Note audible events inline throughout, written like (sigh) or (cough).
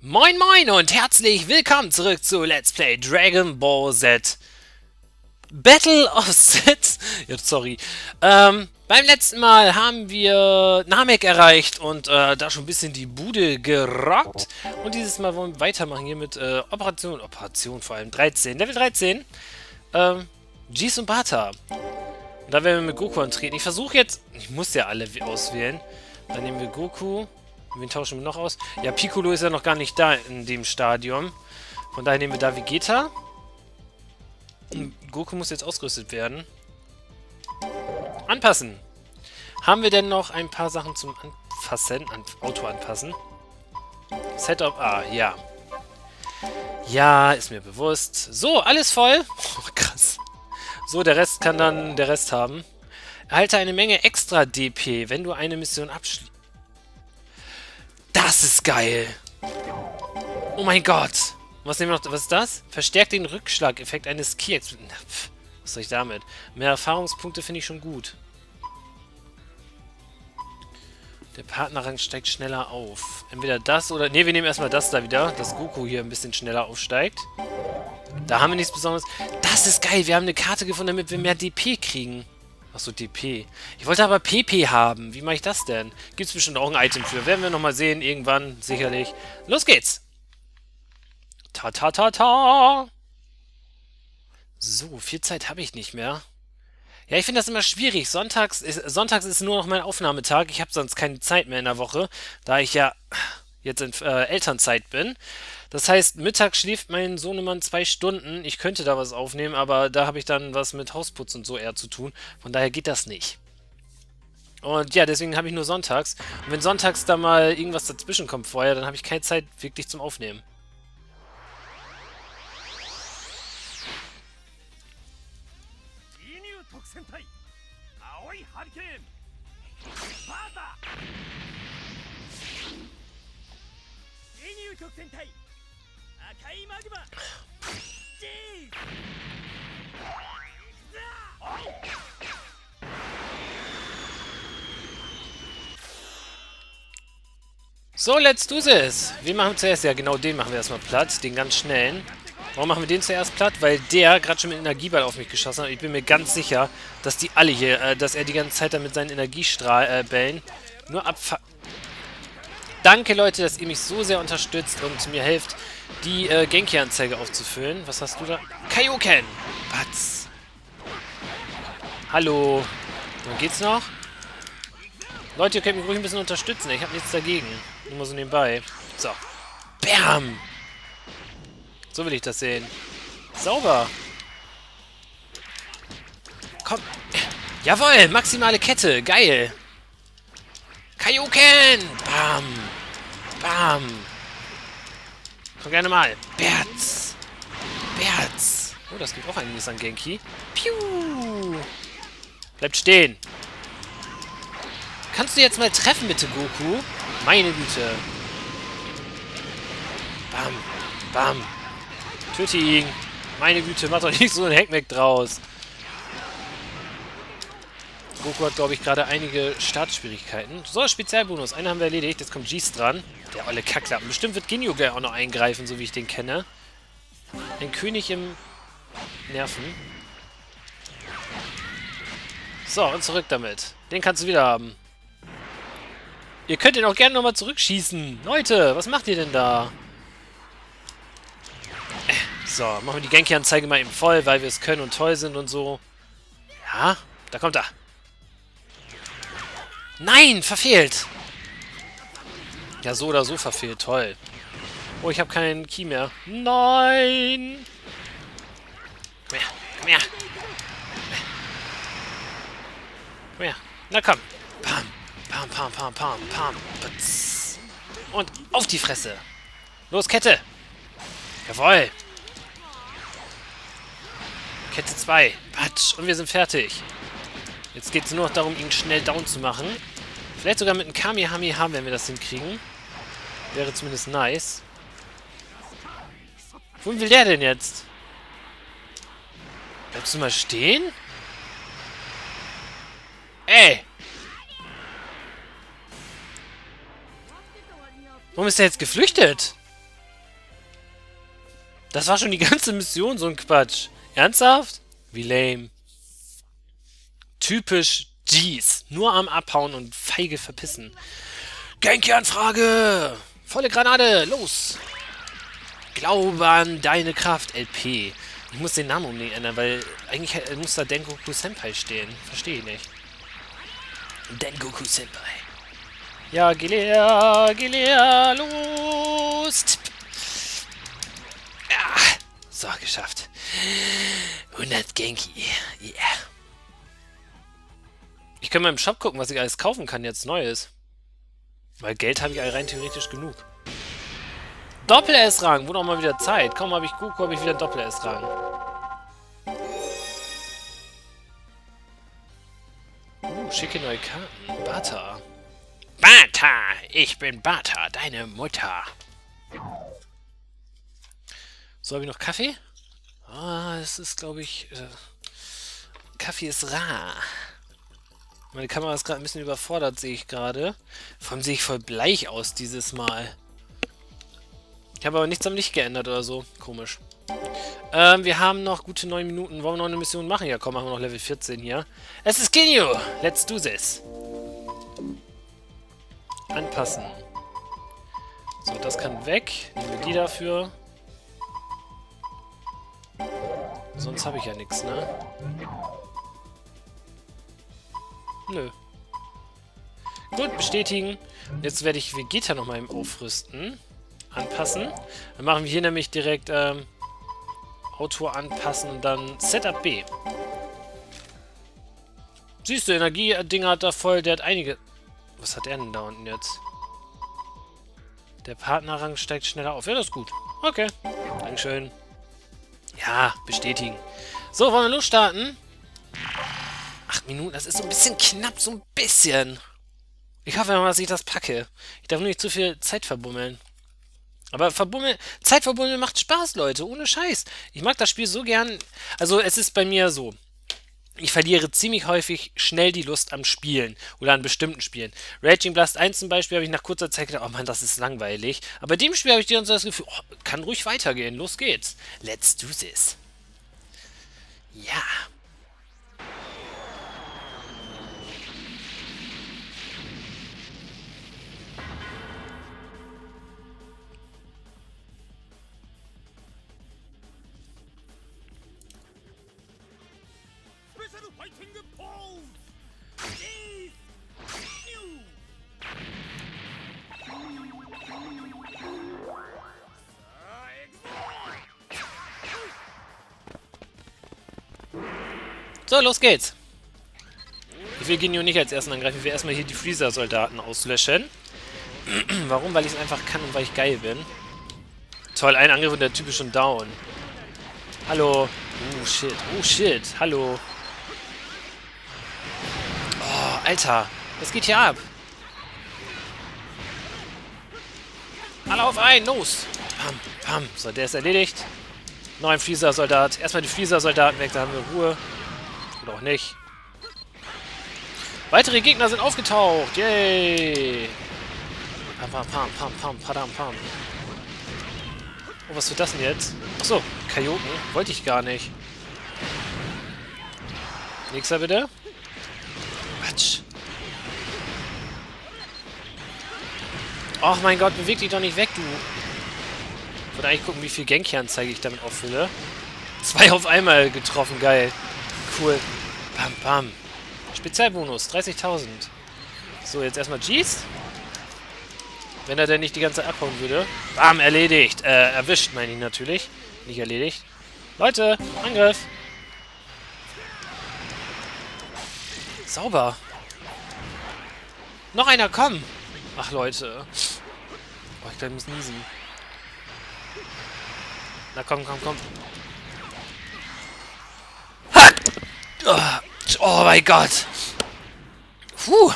Moin moin und herzlich willkommen zurück zu Let's Play Dragon Ball Z. Battle of (laughs) Z. Ja, sorry. Ähm, beim letzten Mal haben wir Namek erreicht und äh, da schon ein bisschen die Bude gerockt. Und dieses Mal wollen wir weitermachen hier mit äh, Operation, Operation vor allem 13, Level 13. Ähm, Jis und Bata. Und da werden wir mit Goku antreten. Ich versuche jetzt, ich muss ja alle auswählen. Dann nehmen wir Goku. Wen tauschen wir noch aus? Ja, Piccolo ist ja noch gar nicht da in dem Stadium. Von daher nehmen wir da Vegeta. Goku muss jetzt ausgerüstet werden. Anpassen. Haben wir denn noch ein paar Sachen zum Anfassen? An Auto anpassen? Setup A, ja. Ja, ist mir bewusst. So, alles voll. (laughs) Oh, krass. So, der Rest kann dann der Rest haben. Erhalte eine Menge extra DP, wenn du eine Mission abschließt. Das ist geil. Oh mein Gott. Was nehmen wir noch? Was ist das? Verstärkt den Rückschlageffekt eines Key. Was soll ich damit? Mehr Erfahrungspunkte finde ich schon gut. Der Partnerrang steigt schneller auf. Entweder das oder... Ne, wir nehmen erstmal das da wieder, dass Goku hier ein bisschen schneller aufsteigt. Da haben wir nichts Besonderes. Das ist geil, wir haben eine Karte gefunden, damit wir mehr DP kriegen. Achso, DP. Ich wollte aber PP haben. Wie mache ich das denn? Gibt es bestimmt auch ein Item für. Werden wir nochmal sehen, irgendwann, sicherlich. Los geht's! Ta ta ta ta! So, viel Zeit habe ich nicht mehr. Ja, ich finde das immer schwierig. Sonntags ist, Sonntags ist nur noch mein Aufnahmetag. Ich habe sonst keine Zeit mehr in der Woche, da ich ja jetzt in äh, Elternzeit bin. Das heißt, mittags schläft mein Sohnemann zwei Stunden. Ich könnte da was aufnehmen, aber da habe ich dann was mit Hausputz und so eher zu tun. Von daher geht das nicht. Und ja, deswegen habe ich nur sonntags. Und wenn sonntags da mal irgendwas dazwischen kommt vorher, dann habe ich keine Zeit wirklich zum Aufnehmen. So, let's do this. Wir machen zuerst, ja genau den machen wir erstmal platt, den ganz schnellen. Warum machen wir den zuerst platt? Weil der gerade schon mit Energieball auf mich geschossen hat. Ich bin mir ganz sicher, dass die alle hier, äh, dass er die ganze Zeit dann mit seinen Energiestrahlbällen äh, nur abfa... Danke, Leute, dass ihr mich so sehr unterstützt und mir helft, die äh, Genki-Anzeige aufzufüllen. Was hast du da? Kaioken! Batz! Hallo! Dann geht's noch? Leute, ihr könnt mich ruhig ein bisschen unterstützen. Ich habe nichts dagegen. Nur mal so nebenbei. So. Bam! So will ich das sehen. Sauber! Komm! Jawohl! Maximale Kette! Geil! Kaioken! Bam! Bam! Komm gerne mal. Berz! Berz! Oh, das gibt auch einiges an Genki. Piu! Bleibt stehen! Kannst du jetzt mal treffen, bitte, Goku? Meine Güte. Bam. Bam. Töte ihn. Meine Güte, mach doch nicht so ein Hackmeck draus. Goku hat, glaube ich, gerade einige Startschwierigkeiten. So, Spezialbonus. Einen haben wir erledigt. Jetzt kommt Jeez dran. Der olle Kacklappen. Bestimmt wird Ginyu gleich auch noch eingreifen, so wie ich den kenne. Ein König im Nerven. So, und zurück damit. Den kannst du wieder haben. Ihr könnt ihn auch gerne nochmal zurückschießen. Leute, was macht ihr denn da? So, machen wir die Genki-Anzeige mal eben voll, weil wir es können und toll sind und so. Ja, da kommt er. Nein, verfehlt. Ja, so oder so verfehlt. Toll. Oh, ich habe keinen Key mehr. Nein. Komm her, komm her. Komm her. Na komm. Pam, pam, pam, pam, pam. Putz. Und auf die Fresse. Los, Kette. Jawoll. Kette 2. Patsch. Und wir sind fertig. Jetzt geht es nur noch darum, ihn schnell down zu machen. Vielleicht sogar mit einem Kamehameha, wenn wir das hinkriegen. Wäre zumindest nice. Wohin will der denn jetzt? Bleibst du mal stehen? Ey! Warum ist er jetzt geflüchtet? Das war schon die ganze Mission, so ein Quatsch. Ernsthaft? Wie lame. Typisch Gs. Nur am Abhauen und feige verpissen. Genki-Anfrage! Volle Granate, los! Glaube an deine Kraft, LP. Ich muss den Namen unbedingt ändern, weil eigentlich muss da Dengoku Senpai stehen. Verstehe ich nicht. Dengoku Senpai. Ja, Gilea, Gilea, los! Ja, so, geschafft. 100 Genki. Yeah. Ich kann mal im Shop gucken, was ich alles kaufen kann jetzt Neues. Weil Geld habe ich rein theoretisch genug. Doppel-S-Rang, wurde auch mal wieder Zeit. Kaum habe ich Goku, habe ich wieder Doppel-S-Rang. Uh, schicke neue Karten. Bata. Bata! Ich bin Bata, deine Mutter. So, habe ich noch Kaffee? Ah, es ist, glaube ich... Äh, Kaffee ist rar. Meine Kamera ist gerade ein bisschen überfordert, sehe ich gerade. Vor allem sehe ich voll bleich aus dieses Mal. Ich habe aber nichts am Licht geändert oder so. Komisch. Ähm, wir haben noch gute 9 Minuten. Wollen wir noch eine Mission machen? Ja, komm, machen wir noch Level 14 hier. Es ist Ginyu! Let's do this! Anpassen. So, das kann weg. Nehmen wir die dafür. Sonst habe ich ja nichts, ne? Nö. Gut, bestätigen. Jetzt werde ich Vegeta nochmal im Aufrüsten. Anpassen. Dann machen wir hier nämlich direkt ähm, Autor anpassen und dann Setup B. Siehst du, Energie-Ding hat da voll, der hat einige... Was hat er denn da unten jetzt? Der Partnerrang steigt schneller auf. Ja, das ist gut. Okay. Dankeschön. Ja, bestätigen. So, wollen wir losstarten? Acht Minuten, das ist so ein bisschen knapp, so ein bisschen. Ich hoffe mal, dass ich das packe. Ich darf nur nicht zu viel Zeit verbummeln. Aber verbummeln, Zeit verbummeln macht Spaß, Leute, ohne Scheiß. Ich mag das Spiel so gern. Also, es ist bei mir so. Ich verliere ziemlich häufig schnell die Lust am Spielen oder an bestimmten Spielen. Raging Blast 1 zum Beispiel habe ich nach kurzer Zeit gedacht, oh Mann, das ist langweilig. Aber bei dem Spiel habe ich dir das Gefühl, oh, kann ruhig weitergehen, los geht's. Let's do this. Ja. So, los geht's. Ich will Genio nicht als ersten angreifen. Ich will erstmal hier die Freezer-Soldaten auslöschen. (clears throat) Warum? Weil ich es einfach kann und weil ich geil bin. Toll, ein Angriff und der Typ ist schon down. Hallo. Oh, shit. Oh, shit. Hallo. Alter. Was geht hier ab? Alle auf ein, los! Pam, pam. So, der ist erledigt. Noch ein Freezer-Soldat. Erstmal die Freezer-Soldaten weg, da haben wir Ruhe. Oder auch nicht. Weitere Gegner sind aufgetaucht. Yay! Pam, pam, pam, pam, pam, padam, pam. Oh, was wird das denn jetzt? Achso, Kajoten. Wollte ich gar nicht. Nächster bitte. Ach mein Gott, beweg dich doch nicht weg, du. Ich wollte eigentlich gucken, wie viel Genki-Anzeige ich damit auffülle. Zwei auf einmal getroffen, geil. Cool. Bam, bam. Spezialbonus, 30.000. So, jetzt erstmal Gs. Wenn er denn nicht die ganze Zeit abhauen würde. Bam, erledigt. Äh, erwischt, meine ich natürlich. Nicht erledigt. Leute, Angriff. Sauber. Noch einer, komm. Ach, Leute. Oh, ich glaube, ich muss niesen. Na komm, komm, komm. Oh, oh mein Gott. Puh.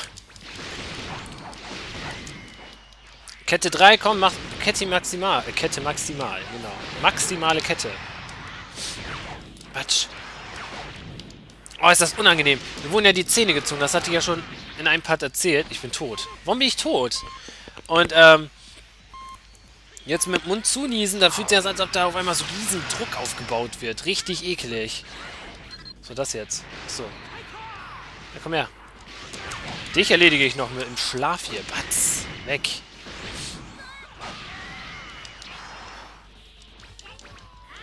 Kette 3, komm, mach Kette maximal. Äh, Kette maximal, genau. Maximale Kette. Quatsch. Oh, ist das unangenehm. Mir wurden ja die Zähne gezogen. Das hatte ich ja schon in einem Part erzählt. Ich bin tot. Warum bin ich tot? Und, ähm... Jetzt mit Mund zuniesen, da fühlt sich das, als ob da auf einmal so riesen Druck aufgebaut wird. Richtig eklig. So, das jetzt. So. Ja, komm her. Dich erledige ich noch mit dem Schlaf hier. Batz. Weg.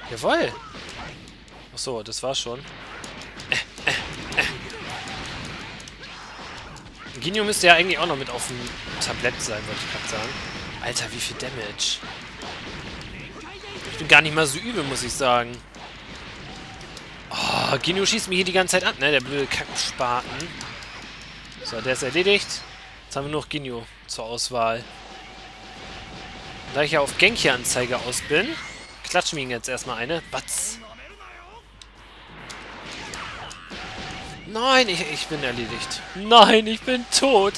Jawoll. Achso, das war's schon. Äh, äh, äh. Ginyu müsste ja eigentlich auch noch mit auf dem Tablett sein, wollte ich gerade sagen. Alter, wie viel Damage. Ich bin gar nicht mal so übel, muss ich sagen. Oh, Ginyu schießt mich hier die ganze Zeit an, ne? Der blöde Kackenspaten. So, der ist erledigt. Jetzt haben wir noch Ginyu zur Auswahl. Da ich ja auf Genki-Anzeige aus bin, klatschen wir ihn jetzt erstmal eine. Batz. Nein, ich, ich bin erledigt. Nein, ich bin tot.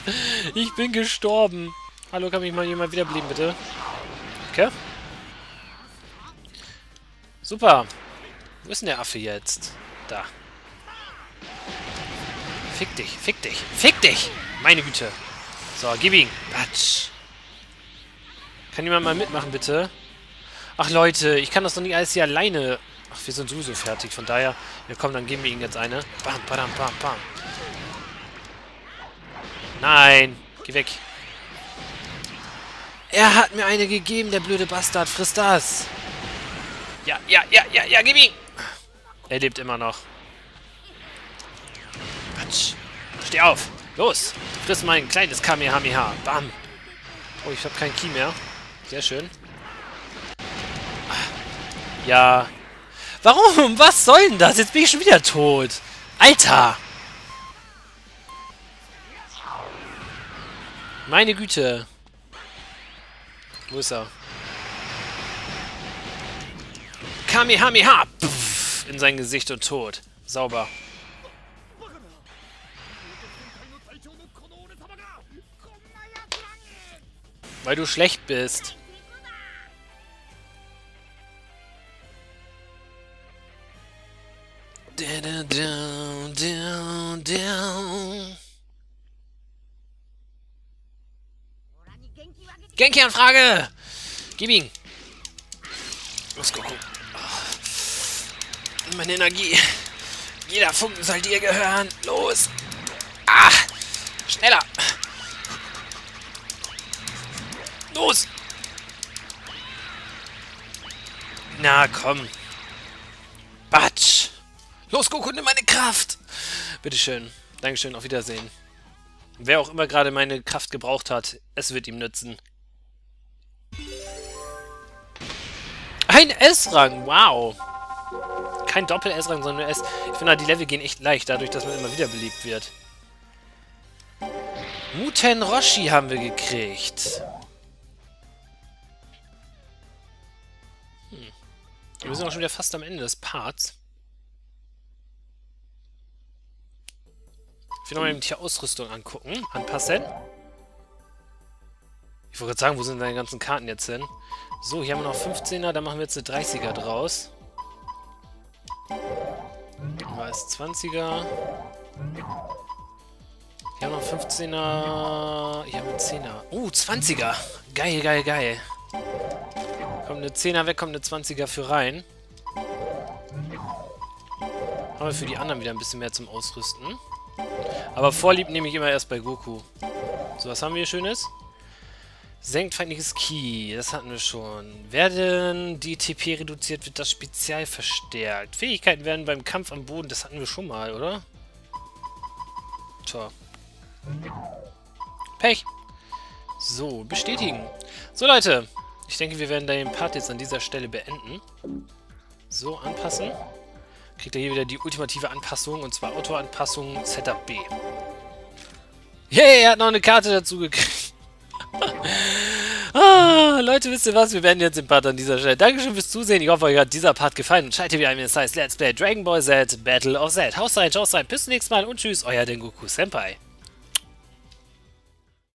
Ich bin gestorben. Hallo, kann mich mal jemand wiederbeleben, bitte? Okay. Super. Wo ist denn der Affe jetzt? Da. Fick dich, fick dich, fick dich! Meine Güte. So, gib ihn. Batsch. Kann jemand mal mitmachen, bitte? Ach, Leute, ich kann das doch nicht alles hier alleine... Ach, wir sind sowieso fertig, von daher... Ja, komm, dann geben wir ihm jetzt eine. Bam, badam, bam, bam. Nein! Geh weg. Er hat mir eine gegeben, der blöde Bastard. Friss das. Ja, ja, ja, ja, ja, gib ihn. Er lebt immer noch. Quatsch. Steh auf. Los. Friss mein kleines Kamehameha. Bam. Oh, ich habe keinen Key mehr. Sehr schön. Ja. Warum? Was soll denn das? Jetzt bin ich schon wieder tot. Alter. Meine Güte. Ist er? Kamehameha! Pff, in sein Gesicht und tot. Sauber. Weil du schlecht bist. Genki-Anfrage! Gib ihn! Los, Goku. Meine Energie. Jeder Funken soll dir gehören. Los! Ah! Schneller! Los! Na, komm. Batsch! Los, Goku, nimm meine Kraft! Bitteschön. Dankeschön, auf Wiedersehen. Wer auch immer gerade meine Kraft gebraucht hat, es wird ihm nützen. Ein S-Rang, wow. Kein Doppel-S-Rang, sondern S. Ich finde, die Level gehen echt leicht, dadurch, dass man immer wieder beliebt wird. Muten Roshi haben wir gekriegt. Hm. Wir sind auch schon wieder fast am Ende des Parts. Ich will nochmal die Ausrüstung angucken. Anpassen. Ich wollte gerade sagen, wo sind deine ganzen Karten jetzt hin? So, hier haben wir noch 15er, da machen wir jetzt eine 30er draus. Da ist 20er. Hier haben wir noch 15er. Hier haben wir einen 10er. Oh, 20er. Geil, geil, geil. Kommt eine 10er weg, kommt eine 20er für rein. Haben wir für die anderen wieder ein bisschen mehr zum Ausrüsten. Aber Vorlieb nehme ich immer erst bei Goku. So, was haben wir hier Schönes? Senkt feindliches Key, das hatten wir schon. Werden die TP reduziert, wird das Spezial verstärkt. Fähigkeiten werden beim Kampf am Boden, das hatten wir schon mal, oder? Tja. Pech. So, bestätigen. So, Leute. Ich denke, wir werden den Part jetzt an dieser Stelle beenden. So, anpassen. Kriegt er hier wieder die ultimative Anpassung, und zwar Auto-Anpassung Setup B. Yay, er hat noch eine Karte dazu gekriegt. (laughs) ah, Leute, wisst ihr was? Wir werden jetzt den Part an dieser Stelle. Dankeschön fürs Zusehen. Ich hoffe, euch hat dieser Part gefallen. Und schaltet wieder ein, wenn es heißt Let's Play Dragon Ball Z Battle of Z. Haus rein, ciao rein. Bis zum nächsten Mal und tschüss, euer Dengoku Senpai.